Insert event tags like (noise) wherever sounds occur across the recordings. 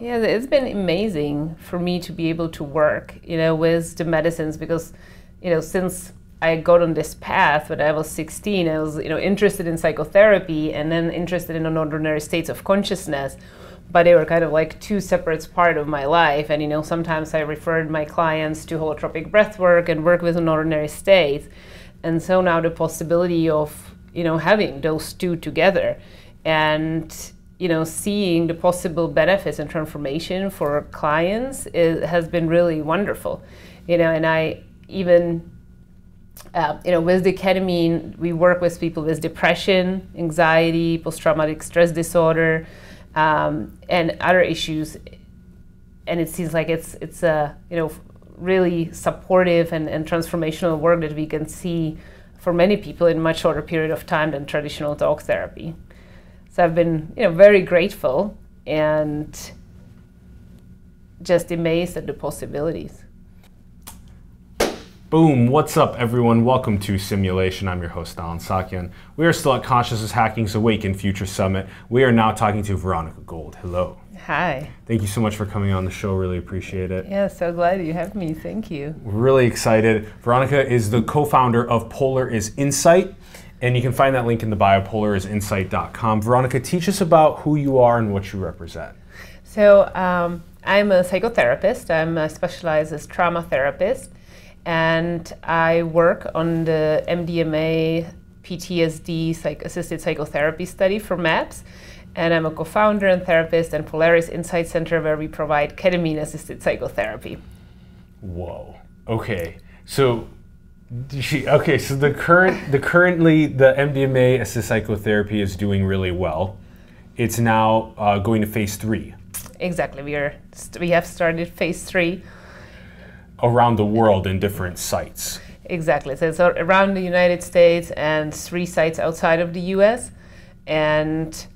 Yeah, it's been amazing for me to be able to work, you know, with the medicines because, you know, since I got on this path when I was 16, I was, you know, interested in psychotherapy and then interested in non-ordinary states of consciousness, but they were kind of like two separate parts of my life. And you know, sometimes I referred my clients to holotropic breath work and work with non-ordinary states, and so now the possibility of you know having those two together and you know seeing the possible benefits and transformation for clients is, has been really wonderful. You know and i even uh, you know with the ketamine we work with people with depression anxiety post-traumatic stress disorder um, and other issues. And it seems like it's it's a you know really supportive and, and transformational work that we can see for many people in much shorter period of time than traditional talk therapy so I've been, you know, very grateful and just amazed at the possibilities. Boom, what's up everyone? Welcome to Simulation. I'm your host, Allen Saakyan. We are still at Consciousness Hacking's Awaken Future Summit. We are now talking to Veronika Gold. Hello. Hi. Thank you so much for coming on the show. Really appreciate it. Yeah, so glad you have me. Thank you. We're really excited. Veronika is the co-founder of Polaris Insight. And you can find that link in the bio, polarisinsight.com. Veronika, teach us about who you are and what you represent. So, um, I'm a psychotherapist. I'm a specialized as trauma therapist, and I work on the MDMA PTSD psych- assisted psychotherapy study for MAPS. And I'm a co founder and therapist at Polaris Insight Center, where we provide ketamine assisted psychotherapy. Whoa. Okay. So, okay, so the current the currently the MDMA assisted psychotherapy is doing really well. It's now uh, going to phase three. Exactly, we are we have started phase three around the world in different sites. Exactly, so it's around the United States and three sites outside of the U.S. and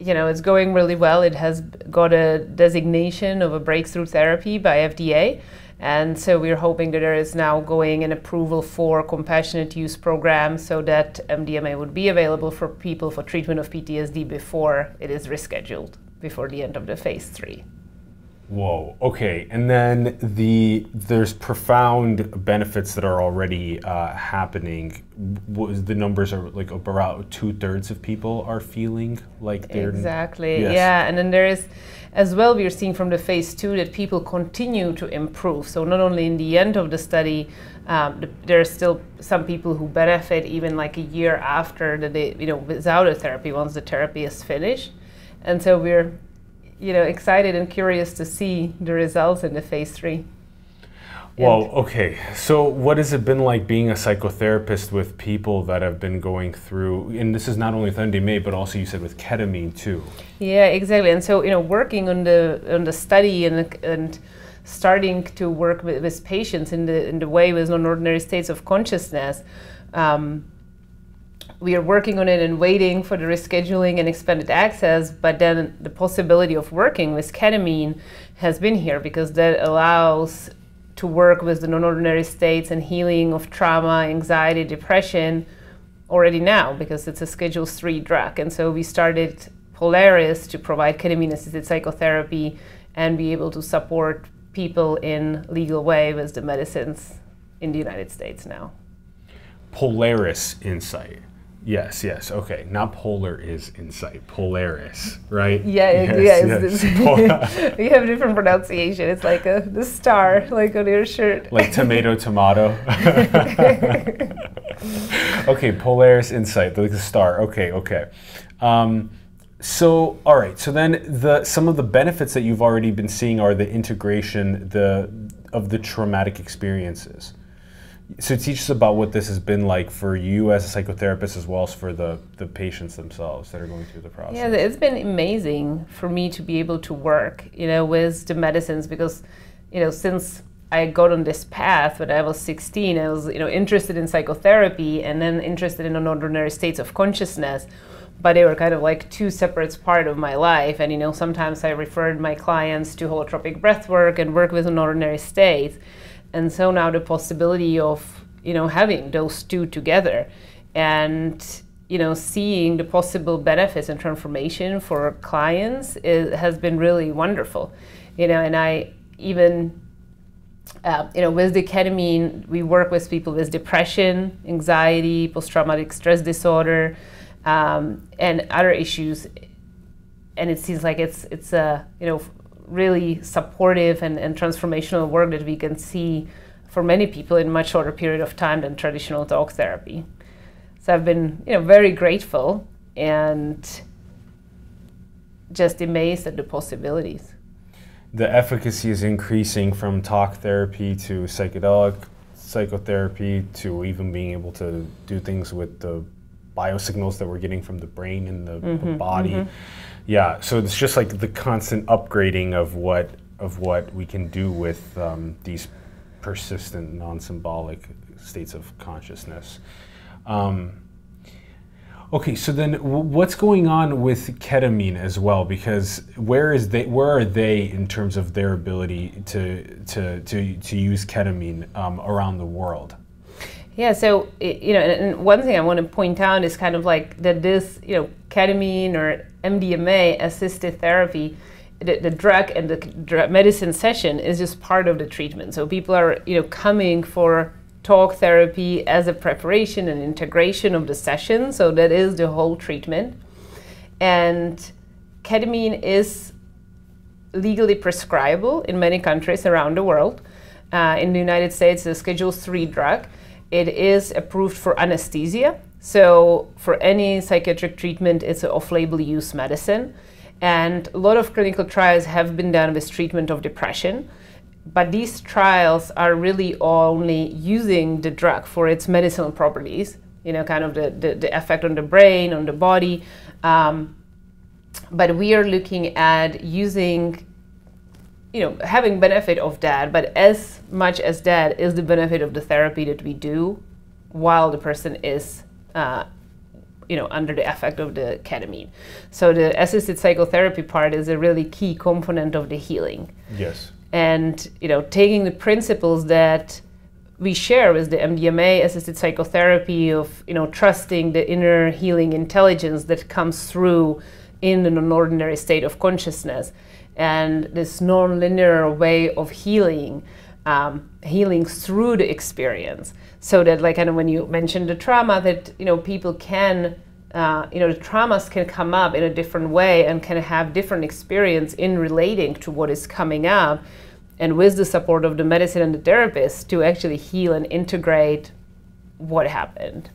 you know it's going really well. It has got a designation of a breakthrough therapy by FDA and so we're hoping that there is now going an approval for compassionate use program so that MDMA would be available for people for treatment of PTSD before it is rescheduled, before the end of the phase three. Whoa. Okay. And then the there's profound benefits that are already uh, happening. Was the numbers are like about two thirds of people are feeling like they're exactly. Yes. Yeah. And then there is, as well, we are seeing from the phase two that people continue to improve. So not only in the end of the study, um, the, there are still some people who benefit even like a year after that they, you know, without a therapy once the therapy is finished. And so we're you know, excited and curious to see the results in the phase three. Well, okay. So, what has it been like being a psychotherapist with people that have been going through? And this is not only with MDMA, but also you said with ketamine too. Yeah, exactly. And so, you know, working on the on the study and and starting to work with, with patients in the in the way with non-ordinary states of consciousness. Um, we are working on it and waiting for the rescheduling and expanded access, but then the possibility of working with ketamine has been here because that allows to work with the non-ordinary states and healing of trauma, anxiety, depression already now because it's a Schedule 3 drug. And so we started Polaris to provide ketamine-assisted psychotherapy and be able to support people in legal way with the medicines in the United States now. Polaris Insight. Yes, yes. Okay. Not polar is insight. Polaris, right? Yeah, yes. yes. (laughs) (laughs) you have a different pronunciation. It's like a the star, like on your shirt. Like tomato, tomato. (laughs) okay, Polaris insight, like the star. Okay, okay. Um, so, all right. So then, the some of the benefits that you've already been seeing are the integration the of the traumatic experiences. So teach us about what this has been like for you as a psychotherapist as well as for the, the patients themselves that are going through the process. Yeah, it's been amazing for me to be able to work, you know, with the medicines because, you know, since I got on this path when I was 16, I was, you know, interested in psychotherapy and then interested in non-ordinary states of consciousness. But they were kind of like two separate part of my life. And, you know, sometimes I referred my clients to holotropic breath work and work with non-ordinary states and so now the possibility of you know having those two together and you know, seeing the possible benefits and transformation for clients is, has been really wonderful. You know, and I even, uh, you know, with the ketamine, we work with people with depression, anxiety, post-traumatic stress disorder, um, and other issues. And it seems like it's it's a you know really supportive and, and transformational work that we can see for many people in much shorter period of time than traditional talk therapy. So I've been, you know, very grateful and just amazed at the possibilities. The efficacy is increasing from talk therapy to psychedelic psychotherapy to even being able to do things with the biosignals that we're getting from the brain and the, mm-hmm, the body. Mm-hmm. Yeah, so it's just like the constant upgrading of what of what we can do with um, these persistent non-symbolic states of consciousness. Um, okay, so then what's going on with ketamine as well? Because where is they? Where are they in terms of their ability to to to, to use ketamine um, around the world? Yeah, so you know, and one thing I want to point out is kind of like that this, you know, ketamine or MDMA assisted therapy the, the drug and the drug medicine session is just part of the treatment. So people are, you know, coming for talk therapy as a preparation and integration of the session. So that is the whole treatment. And ketamine is legally prescribable in many countries around the world. Uh, in the United States, it's a Schedule 3 drug. It is approved for anesthesia. So for any psychiatric treatment, it's an off-label use medicine. And a lot of clinical trials have been done with treatment of depression. But these trials are really only using the drug for its medicinal properties, you know, kind of the, the, the effect on the brain, on the body. Um, but we are looking at using, you know, having benefit of that, but as much as that is the benefit of the therapy that we do while the person is uh, you know, under the effect of the ketamine. So the assisted psychotherapy part is a really key component of the healing. Yes. And, you know, taking the principles that we share with the MDMA assisted psychotherapy of, you know, trusting the inner healing intelligence that comes through in an ordinary state of consciousness and this non-linear way of healing um, healing through the experience. So that like of when you mentioned the trauma that you know people can uh, you know the traumas can come up in a different way and can have different experience in relating to what is coming up and with the support of the medicine and the therapist to actually heal and integrate what happened.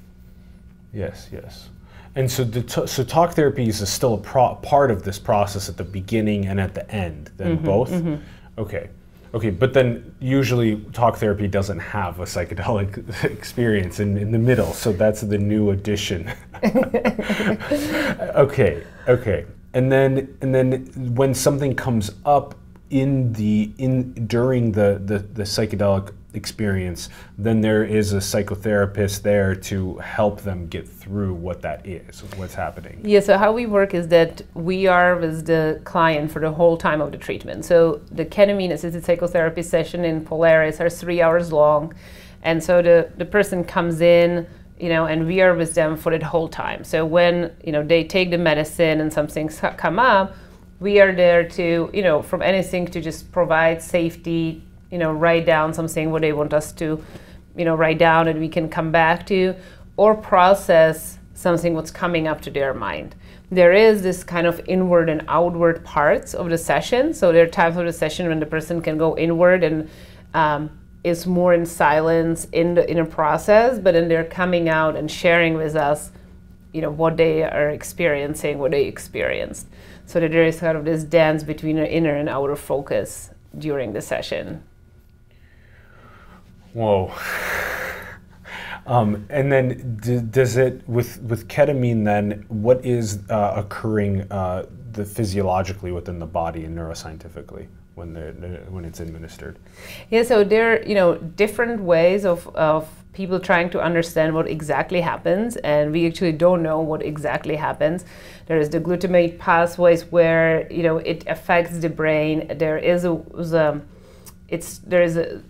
Yes yes and so the so talk therapy is still a pro- part of this process at the beginning and at the end then mm-hmm, both mm-hmm. okay Okay, but then usually talk therapy doesn't have a psychedelic (laughs) experience in, in the middle, so that's the new addition. (laughs) (laughs) okay, okay. And then and then when something comes up in the in during the, the, the psychedelic experience, then there is a psychotherapist there to help them get through what that is, what's happening. Yeah, so how we work is that we are with the client for the whole time of the treatment. So the ketamine assisted psychotherapy session in Polaris are three hours long. And so the, the person comes in, you know, and we are with them for the whole time. So when, you know, they take the medicine and some things come up, we are there to, you know, from anything to just provide safety, you know, write down something what they want us to, you know, write down and we can come back to, or process something what's coming up to their mind. There is this kind of inward and outward parts of the session. So there are times of the session when the person can go inward and um, is more in silence in the inner process, but then they're coming out and sharing with us, you know, what they are experiencing, what they experienced. So that there is kind of this dance between the inner and outer focus during the session. Whoa. Um, and then does it with with ketamine then what is uh, occurring uh, the physiologically within the body and neuroscientifically when when it's administered? Yeah, so there are you know different ways of of people trying to understand what exactly happens, and we actually don't know what exactly happens. There is the glutamate pathways where you know it affects the brain. There is a, a it's there is a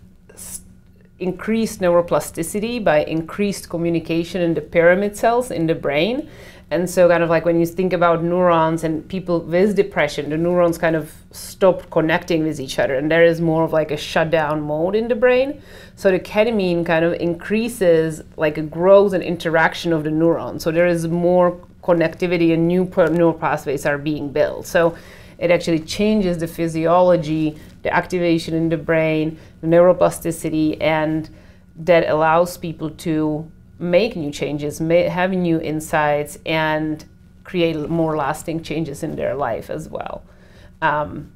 increased neuroplasticity by increased communication in the pyramid cells in the brain. And so, kind of like when you think about neurons and people with depression, the neurons kind of stop connecting with each other, and there is more of like a shutdown mode in the brain. So, the ketamine kind of increases like a growth and interaction of the neuron. So, there is more connectivity and new neural pathways are being built. So, it actually changes the physiology, the activation in the brain, the neuroplasticity, and that allows people to make new changes, may, have new insights, and create more lasting changes in their life as well. Um,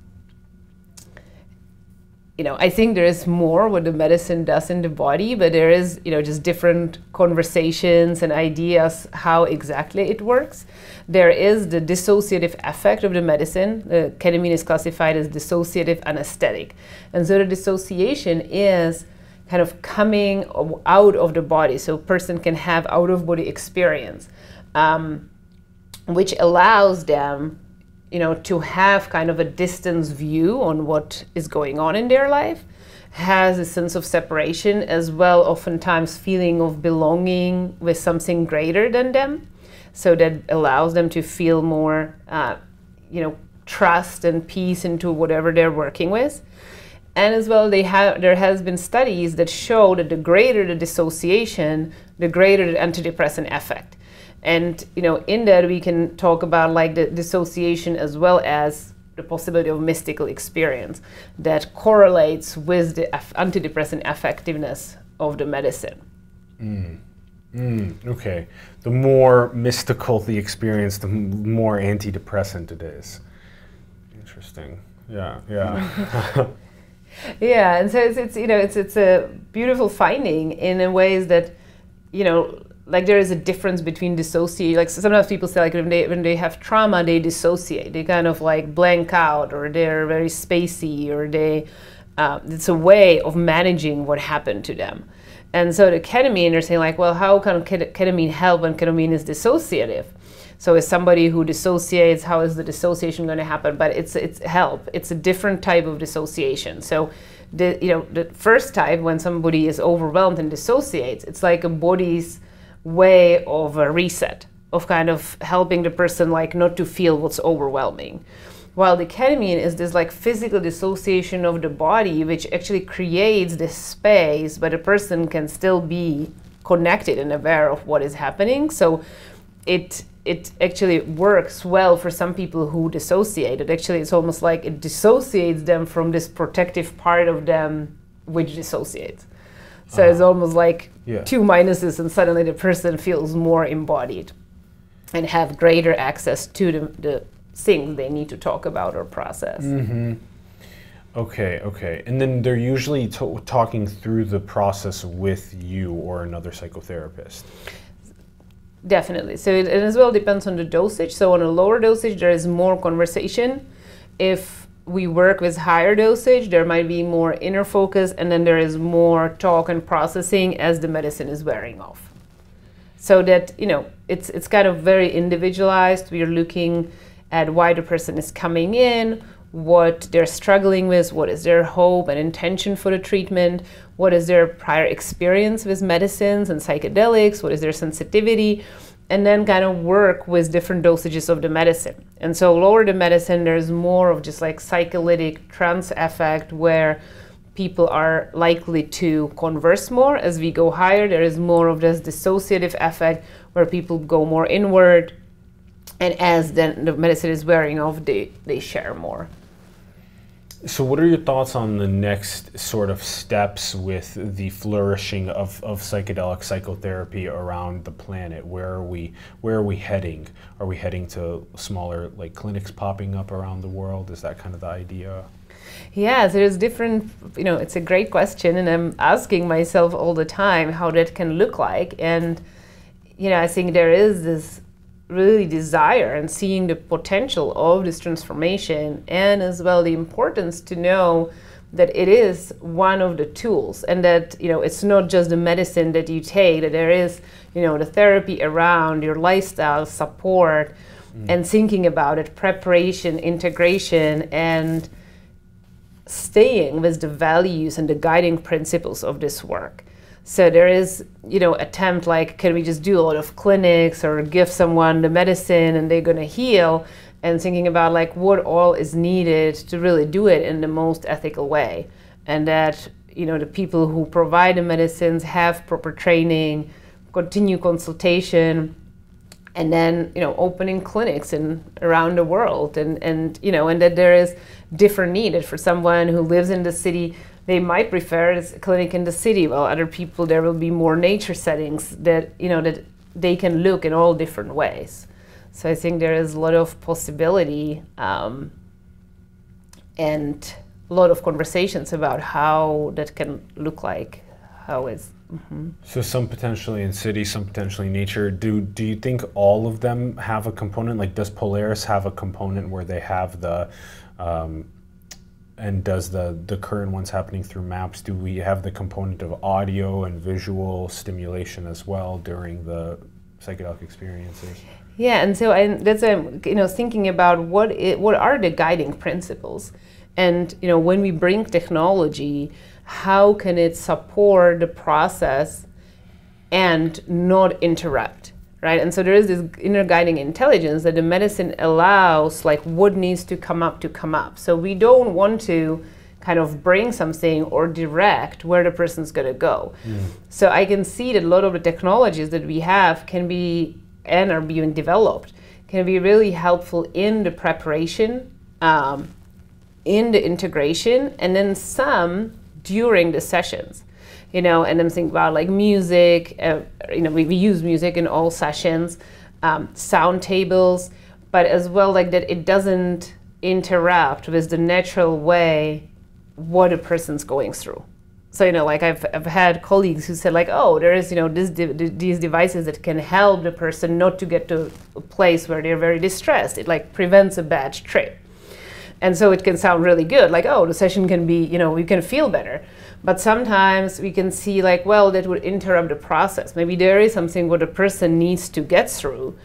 you know, I think there is more what the medicine does in the body, but there is, you know, just different conversations and ideas how exactly it works. There is the dissociative effect of the medicine. The ketamine is classified as dissociative anesthetic. And so the dissociation is kind of coming out of the body, so a person can have out of body experience, um, which allows them, you know, to have kind of a distance view on what is going on in their life, has a sense of separation as well, oftentimes feeling of belonging with something greater than them, so that allows them to feel more, uh, you know, trust and peace into whatever they're working with. And as well they have there has been studies that show that the greater the dissociation the greater the antidepressant effect and you know in that we can talk about like the dissociation as well as the possibility of mystical experience that correlates with the antidepressant effectiveness of the medicine. Mm. Mm, okay. The more mystical the experience the more antidepressant it is. Interesting. Yeah yeah. (laughs) Yeah, and so it's, it's you know it's it's a beautiful finding in a ways that you know like there is a difference between dissociate like sometimes people say like when they when they have trauma they dissociate they kind of like blank out or they're very spacey or they uh, it's a way of managing what happened to them and so the ketamine they're saying like well how can ketamine help when ketamine is dissociative so as somebody who dissociates, how is the dissociation going to happen? But it's it's help. It's a different type of dissociation. So the you know the first type when somebody is overwhelmed and dissociates, it's like a body's way of a reset of kind of helping the person like not to feel what's overwhelming. While the ketamine is this like physical dissociation of the body, which actually creates this space, but a person can still be connected and aware of what is happening. So it it actually works well for some people who dissociate. It actually it's almost like it dissociates them from this protective part of them which dissociates. So uh-huh. it's almost like yeah. two minuses, and suddenly the person feels more embodied and have greater access to the, the things they need to talk about or process. Mm-hmm. Okay, okay. And then they're usually talking through the process with you or another psychotherapist. Definitely. So it, it, as well depends on the dosage. So on a lower dosage, there is more conversation. If we work with higher dosage, there might be more inner focus, and then there is more talk and processing as the medicine is wearing off. So that you know, it's it's kind of very individualized. We are looking at why the person is coming in, what they're struggling with, what is their hope and intention for the treatment, what is their prior experience with medicines and psychedelics, what is their sensitivity, and then kind of work with different dosages of the medicine. And so, lower the medicine, there's more of just like psycholytic trance effect where people are likely to converse more. As we go higher, there is more of this dissociative effect where people go more inward. And as then the medicine is wearing off, they, they share more. So, what are your thoughts on the next sort of steps with the flourishing of, of psychedelic psychotherapy around the planet? Where are we? Where are we heading? Are we heading to smaller like clinics popping up around the world? Is that kind of the idea? Yeah, there's different. You know, it's a great question, and I'm asking myself all the time how that can look like. And you know, I think there is this really desire and seeing the potential of this transformation and as well the importance to know that it is one of the tools and that you know it's not just the medicine that you take that there is you know the therapy around your lifestyle support mm. and thinking about it preparation integration and staying with the values and the guiding principles of this work. So there is, you know, attempt like, can we just do a lot of clinics or give someone the medicine and they're going to heal? And thinking about like what all is needed to really do it in the most ethical way, and that you know the people who provide the medicines have proper training, continue consultation, and then you know opening clinics in around the world, and and you know and that there is different needed for someone who lives in the city they might prefer a clinic in the city while other people there will be more nature settings that you know that they can look in all different ways. So i think there is a lot of possibility um, and a lot of conversations about how that can look like how is mm-hmm. so some potentially in city some potentially nature. Do do you think all of them have a component? Like does polaris have a component where they have the um, and does the, the current ones happening through maps, do we have the component of audio and visual stimulation as well during the psychedelic experiences? Yeah, and so and that's um, you know thinking about what it, what are the guiding principles, and you know when we bring technology, how can it support the process and not interrupt? Right? And so there is this inner guiding intelligence that the medicine allows, like what needs to come up to come up. So we don't want to kind of bring something or direct where the person's going to go. Mm. So I can see that a lot of the technologies that we have can be and are being developed can be really helpful in the preparation, um, in the integration, and then some during the sessions you know, and I'm thinking about like music, uh, you know, we, we use music in all sessions, um, sound tables, but as well like that it doesn't interrupt with the natural way what a person's going through. So you know, like I've, I've had colleagues who said like, oh, there is you know this these devices that can help the person not to get to a place where they're very distressed. It like prevents a bad trip, and so it can sound really good. Like, oh, the session can be you know we can feel better. But sometimes we can see like, well, that would interrupt the process. Maybe there is something what a person needs to get through.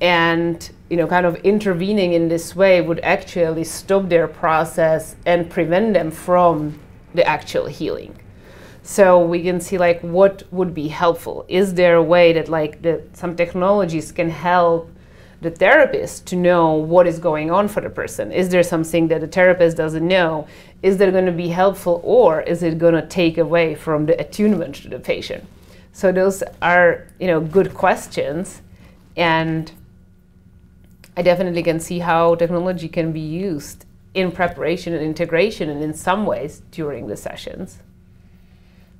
And you know, kind of intervening in this way would actually stop their process and prevent them from the actual healing. So we can see like what would be helpful. Is there a way that like that some technologies can help the therapist to know what is going on for the person. Is there something that the therapist doesn't know? Is that going to be helpful or is it going to take away from the attunement to the patient? So those are, you know, good questions and I definitely can see how technology can be used in preparation and integration and in some ways during the sessions.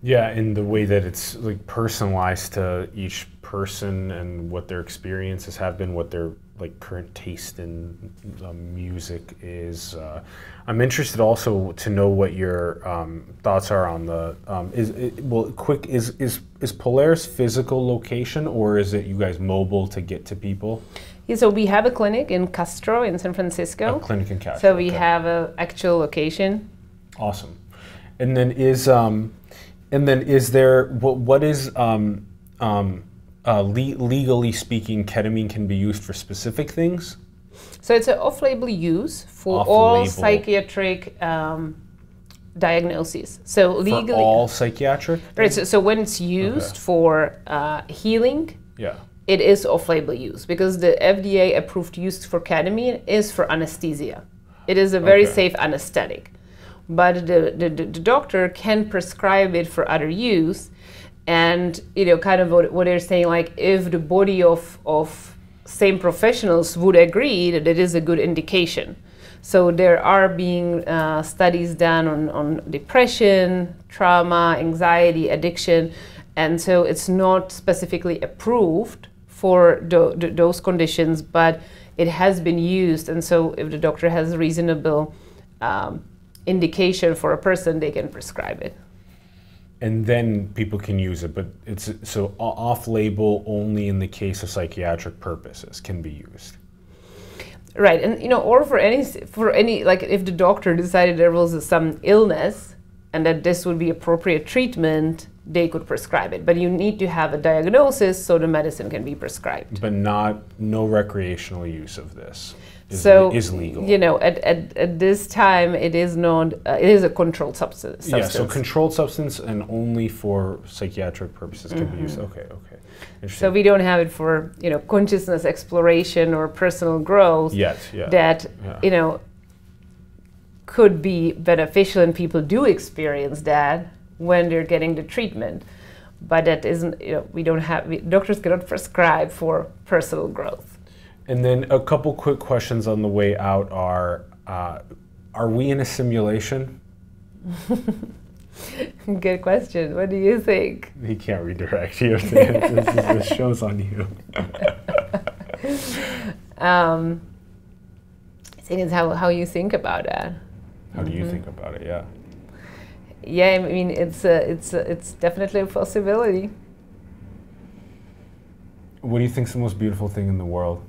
Yeah, in the way that it's like personalized to each person and what their experiences have been, what their like current taste in um, music is. Uh, I'm interested also to know what your um, thoughts are on the um, is it, well quick is is is Polaris physical location or is it you guys mobile to get to people? Yeah, so we have a clinic in Castro in San Francisco. A clinic in Castro. So we okay. have an actual location. Awesome. And then is um, and then is there what what is um, um, uh, le- legally speaking, ketamine can be used for specific things? So it's an off-label use for off-label. all psychiatric um, diagnoses. So legally, for all psychiatric. Right. So, so when it's used okay. for uh, healing, yeah, it is off-label use because the FDA-approved use for ketamine is for anesthesia. It is a very okay. safe anesthetic but the, the, the doctor can prescribe it for other use and you know kind of what, what they're saying like if the body of of same professionals would agree that it is a good indication. So there are being uh, studies done on, on depression trauma anxiety addiction. And so it's not specifically approved for do, do, those conditions but it has been used. And so if the doctor has reasonable um, indication for a person, they can prescribe it. And then people can use it, but it's so off-label only in the case of psychiatric purposes can be used. Right, and you know, or for any for any like if the doctor decided there was some illness and that this would be appropriate treatment, they could prescribe it. But you need to have a diagnosis so the medicine can be prescribed. But not no recreational use of this. Is, so is legal. You know, at, at, at this time, it is not. Uh, it is a controlled substance. Yeah, so controlled substance and only for psychiatric purposes can be used. Okay, okay. Mm-hmm. So we don't have it for you know consciousness exploration or personal growth. Yet, yeah. That Yeah. you know could be beneficial, and people do experience that when they're getting the treatment. But that isn't. You know, we don't have. We, doctors cannot prescribe for personal growth. And then a couple quick questions on the way out are: uh, Are we in a simulation? (laughs) Good question. What do you think? He can't redirect you. (laughs) this, is, this show's on you. (laughs) Um, I think it's how, how you think about it. How do you think about it? Yeah. Yeah, I mean it's a, it's a, it's definitely a possibility. What do you think is the most beautiful thing in the world?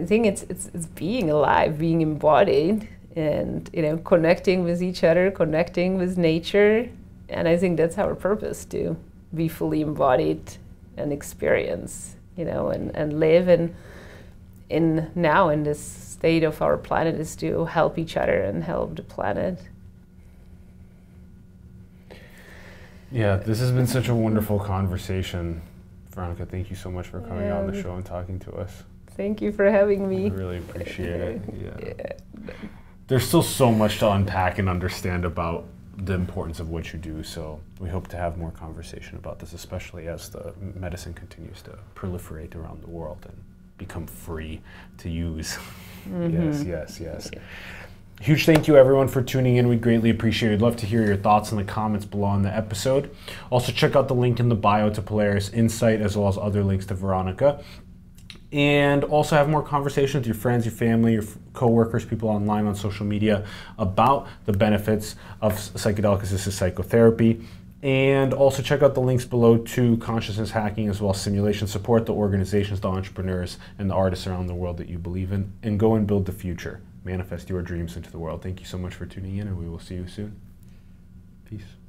I think it's it's it's being alive, being embodied, and you know connecting with each other, connecting with nature, and I think that's our purpose to be fully embodied and experience, you know, and and live and in now in this state of our planet is to help each other and help the planet. Yeah, this has been such a wonderful conversation. Veronika, thank you so much for coming on the show and talking to us. Thank you for having me. I really appreciate it. (laughs) Yeah. Yeah. There's still so much to unpack and understand about the importance of what you do. So we hope to have more conversation about this, especially as the medicine continues to proliferate around the world and become free to use. Mm-hmm. Yes, yes, yes. Huge thank you everyone for tuning in. We'd greatly appreciate it. We'd love to hear your thoughts in the comments below on the episode. Also check out the link in the bio to Polaris Insight as well as other links to Veronika. And also have more conversations with your friends, your family, your coworkers, people online on social media about the benefits of psychedelic assisted psychotherapy. And also check out the links below to consciousness hacking as well as simulation support the organizations, the entrepreneurs, and the artists around the world that you believe in. And go and build the future. Manifest your dreams into the world. Thank you so much for tuning in, and we will see you soon. Peace.